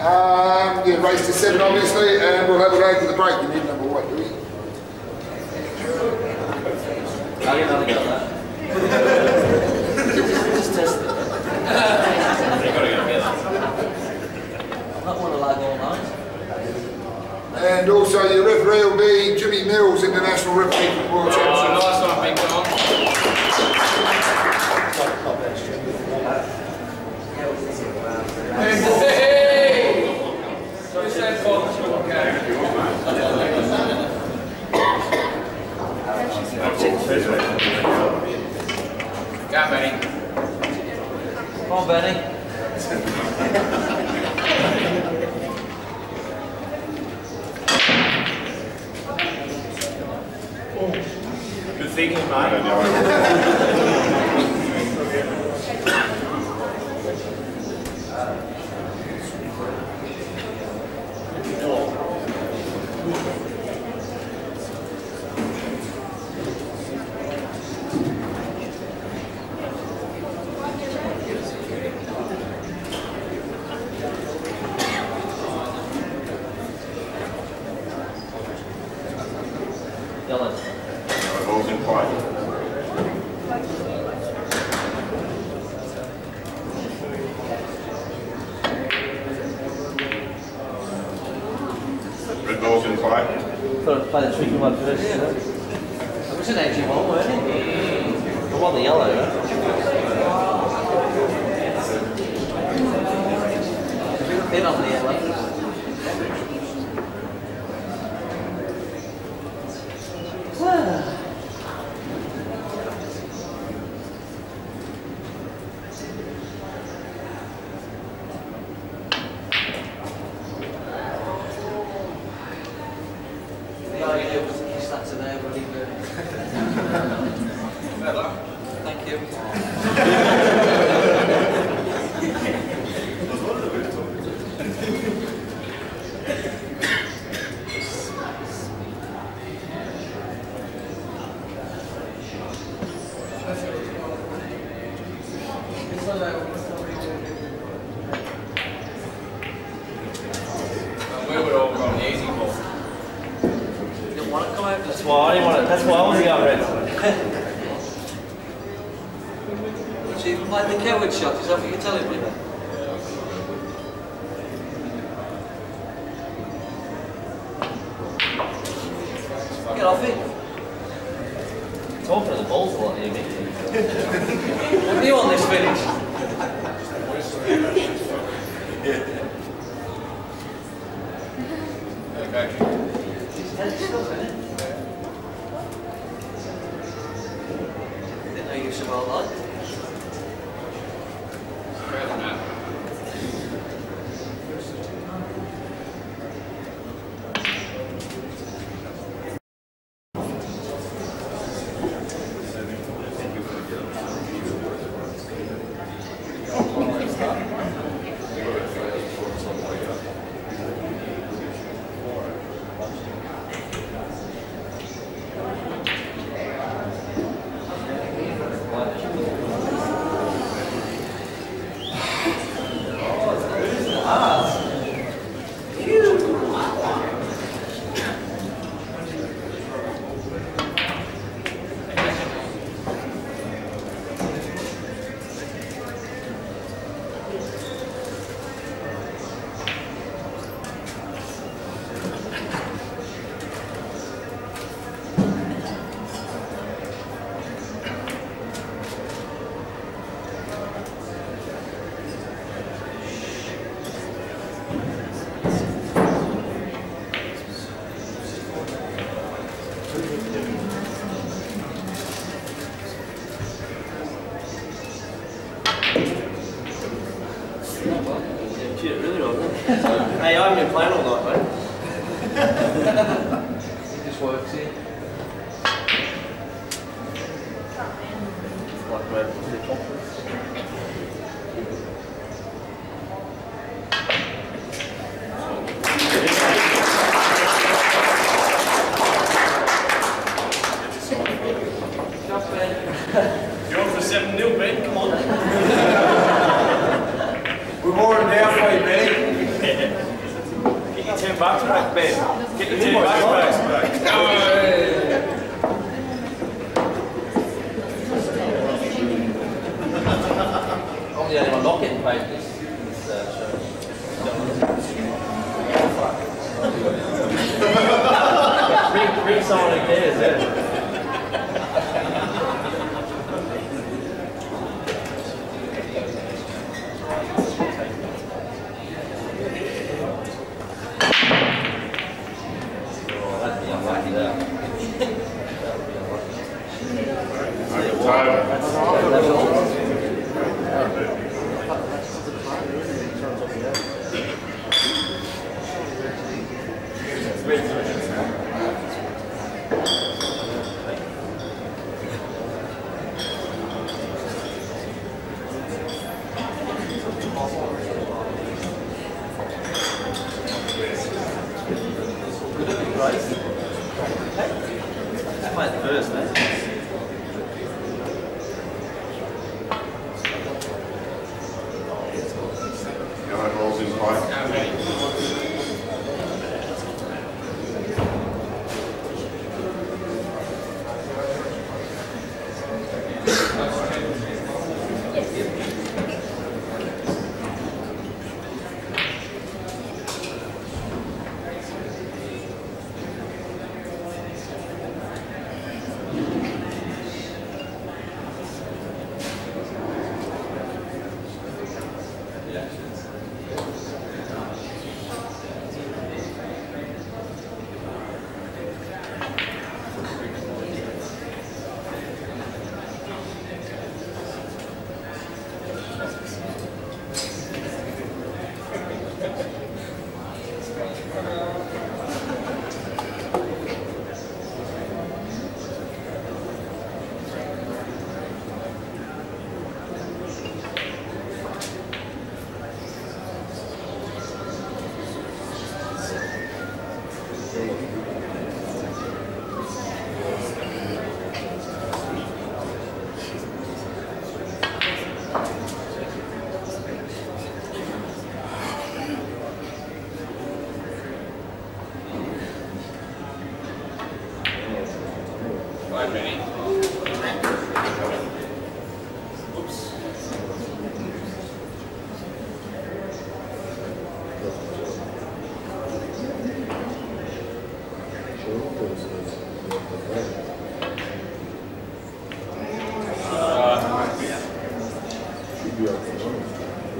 Um, yeah, race to seven, obviously, and we'll have a go to the break. You need number one, do you? I'll get another go at that. Just test it. You gotta go together. I'm not one to lag all night. And also your referee will be Jimmy Mills, International Referee for the World Oh, Championship. nice one, big one. Hey! Who's that for? Okay. Come on, Benny. Good thinking, Dylan. Balls in. Thought I'd play the tricky one first. It was an edgy one, weren't it? The one, the yellow, right? Bit on the yellow. The idea was to kiss that to there, but he Thank you. We would all go on the easy ball. Didn't want to come out. That's why I didn't want it. That's why I wasn't going red. So you played the coward shot, is that what you're telling me? Get off it. les. being someone like this?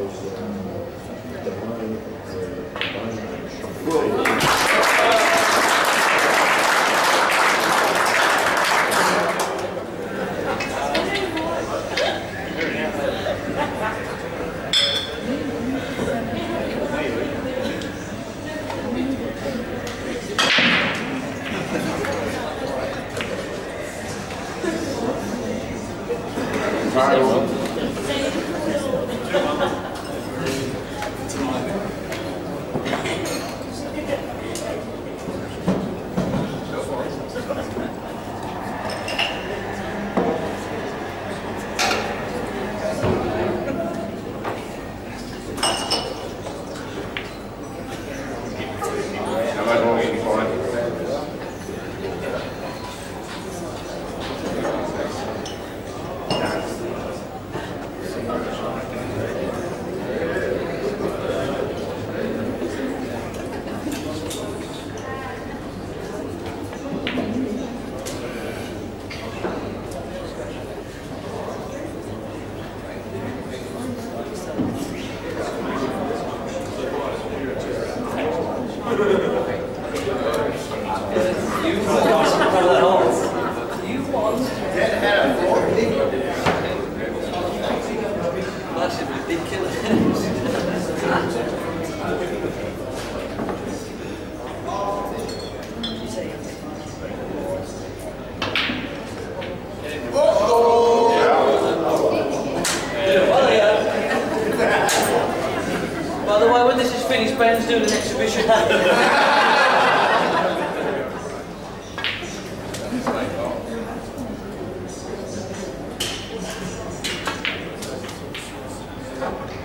was um, the mine, uh, mine company.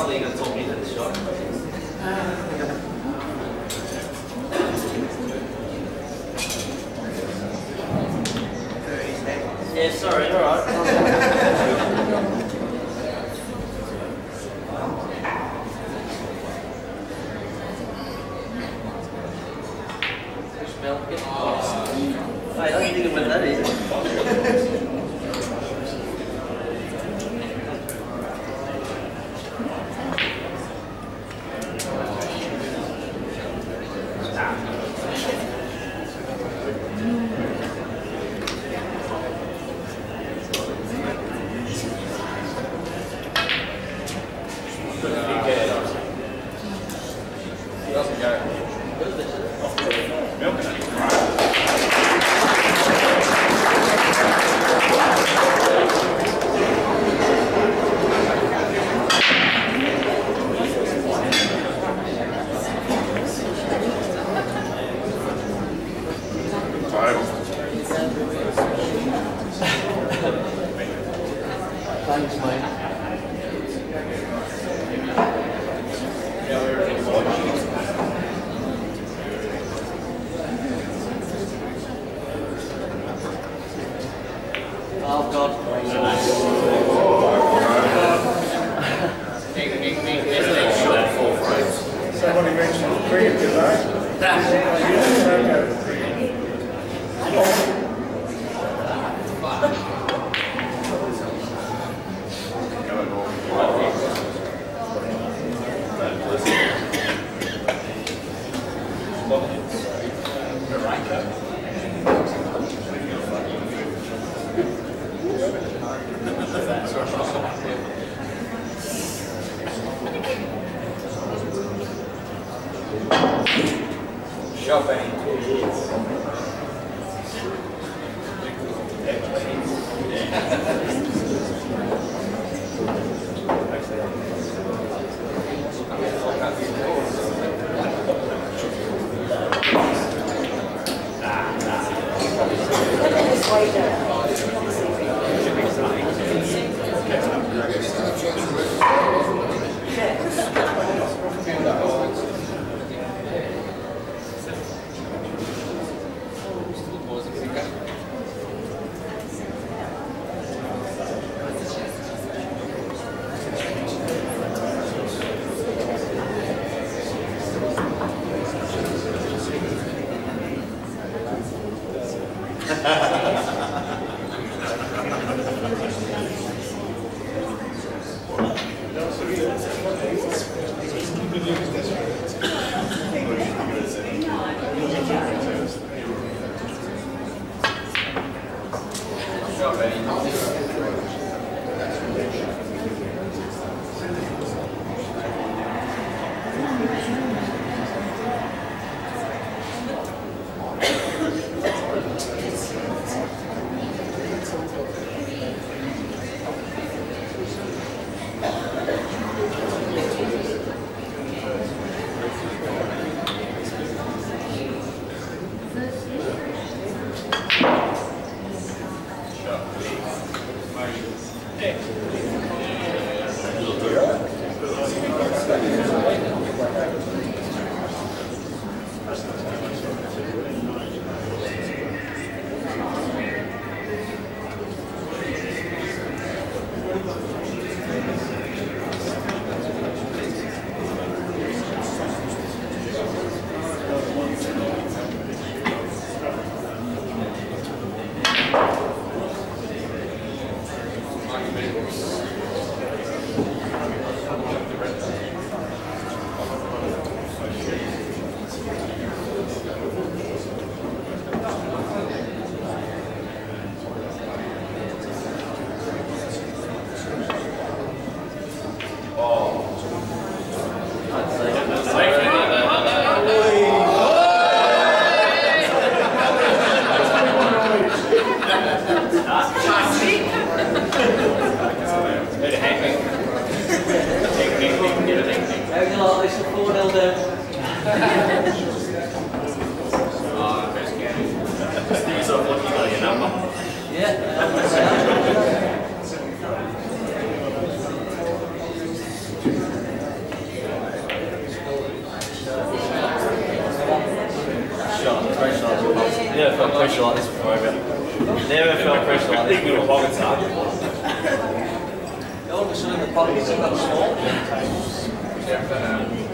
做了一个。Doesn't Oh, I've got Chopin. All of small.